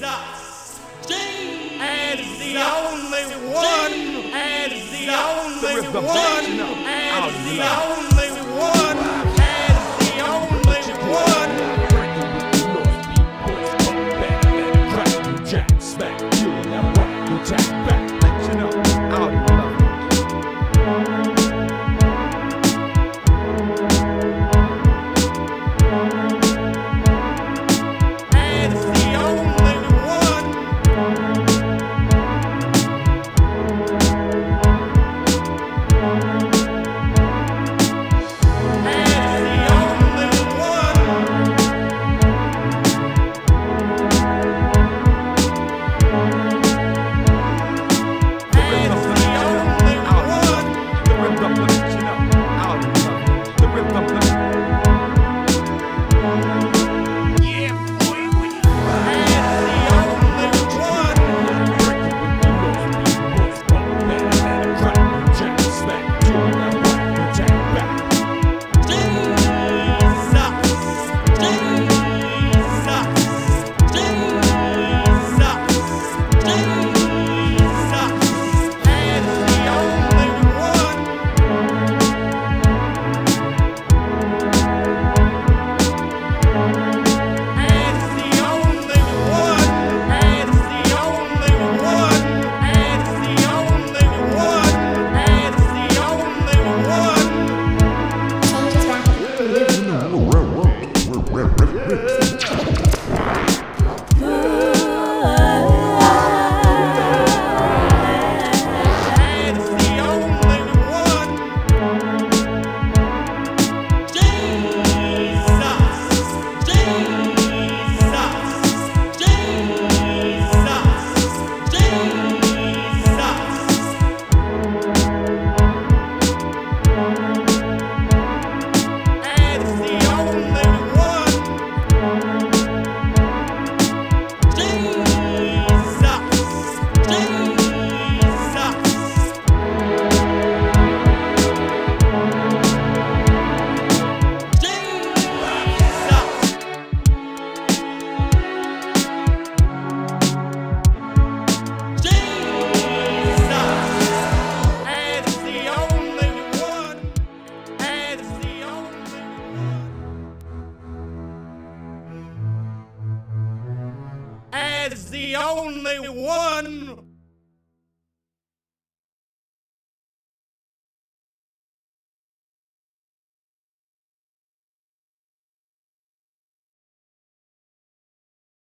Jesus. Jesus. As the only one. As the only one. As the only one. As the only one